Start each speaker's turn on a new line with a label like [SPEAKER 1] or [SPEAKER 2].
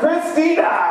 [SPEAKER 1] Christina.